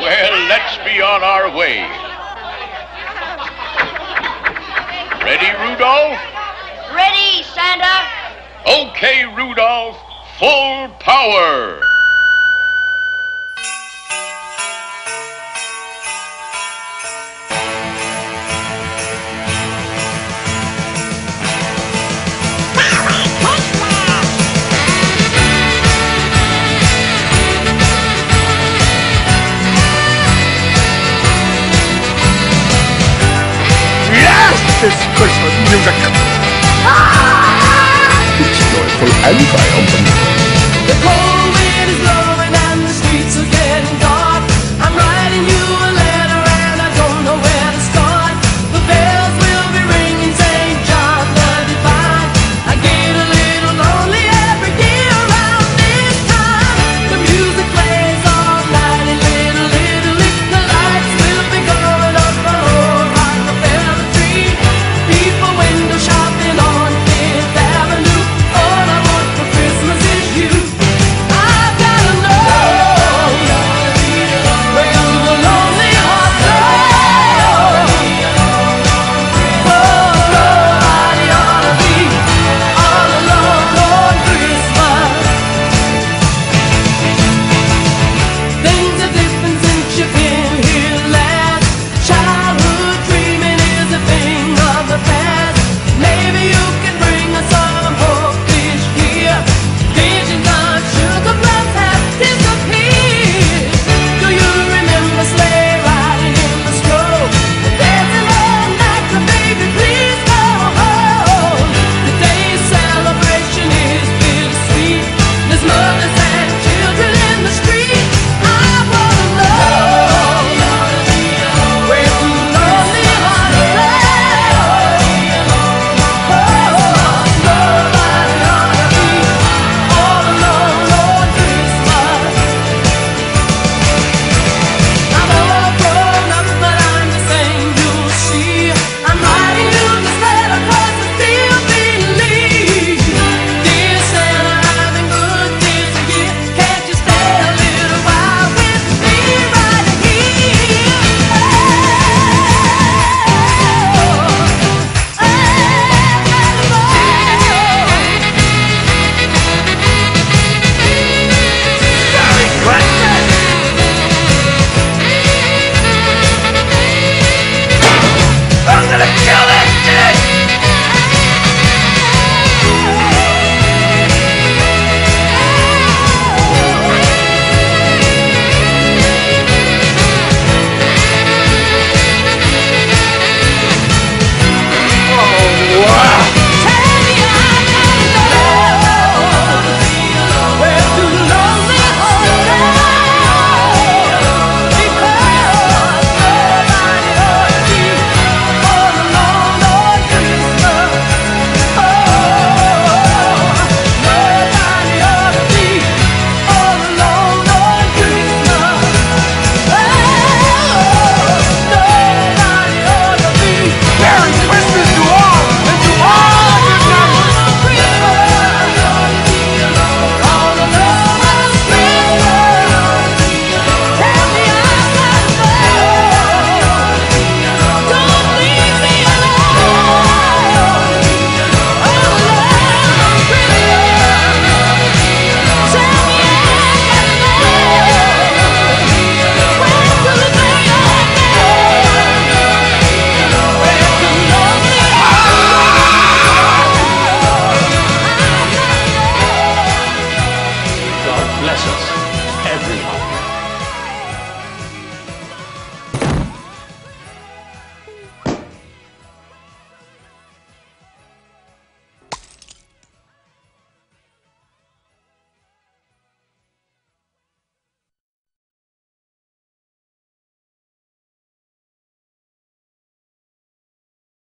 Well, let's be on our way. Ready, Rudolph? Ready, Santa? Okay, Rudolph. Full power. destruction. Ah! Its joyful and triumphant.